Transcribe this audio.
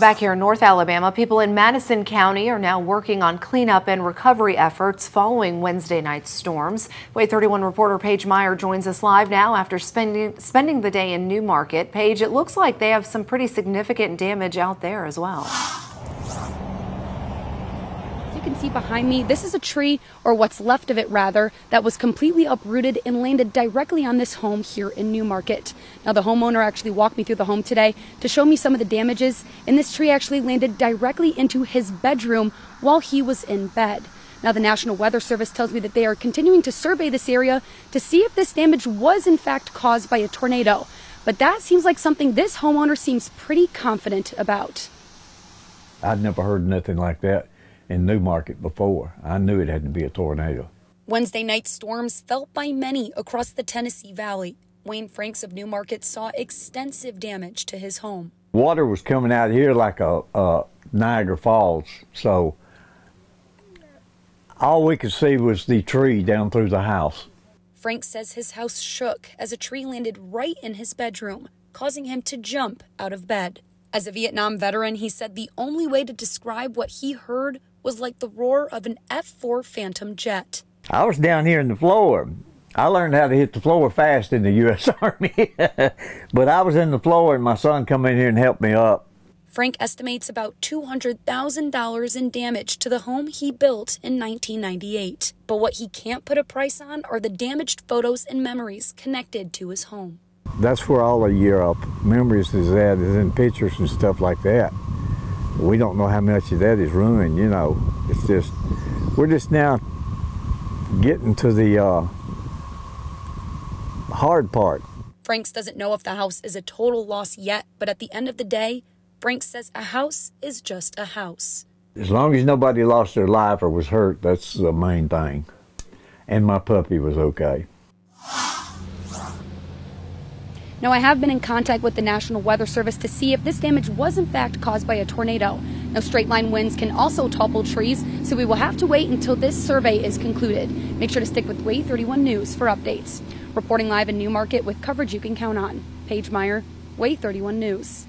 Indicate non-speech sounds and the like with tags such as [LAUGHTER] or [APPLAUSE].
Back here in North Alabama, people in Madison County are now working on cleanup and recovery efforts following Wednesday night's storms. WAAY 31 reporter Paige Meyer joins us live now after spending spending the day in New Market. Paige, it looks like they have some pretty significant damage out there as well can see behind me, this is a tree, or what's left of it rather, that was completely uprooted and landed directly on this home here in New Market. Now, the homeowner actually walked me through the home today to show me some of the damages, and this tree actually landed directly into his bedroom while he was in bed. Now, the National Weather Service tells me that they are continuing to survey this area to see if this damage was in fact caused by a tornado. But that seems like something this homeowner seems pretty confident about. I'd never heard nothing like that in New Market before. I knew it had to be a tornado. Wednesday night storms felt by many across the Tennessee Valley. Wayne Franks of New Market saw extensive damage to his home. Water was coming out here like a, a Niagara Falls, so all we could see was the tree down through the house. Frank says his house shook as a tree landed right in his bedroom, causing him to jump out of bed. As a Vietnam veteran, he said the only way to describe what he heard was like the roar of an F 4 Phantom jet. I was down here in the floor. I learned how to hit the floor fast in the [LAUGHS] U.S. Army, but I was in the floor and my son come in here and helped me up. Frank estimates about $200,000 in damage to the home he built in 1998. But what he can't put a price on are the damaged photos and memories connected to his home. That's where all the year memories is at, is in pictures and stuff like that we don't know how much of that is ruined, you know. It's just, we're just now getting to the uh, hard part. Franks doesn't know if the house is a total loss yet, but at the end of the day, Franks says a house is just a house. As long as nobody lost their life or was hurt, that's the main thing. And my puppy was okay. Now, I have been in contact with the National Weather Service to see if this damage was in fact caused by a tornado. Now, straight line winds can also topple trees, so we will have to wait until this survey is concluded. Make sure to stick with WAAY 31 News for updates. Reporting live in New Market with coverage you can count on. Paige Meyer, WAAY 31 News.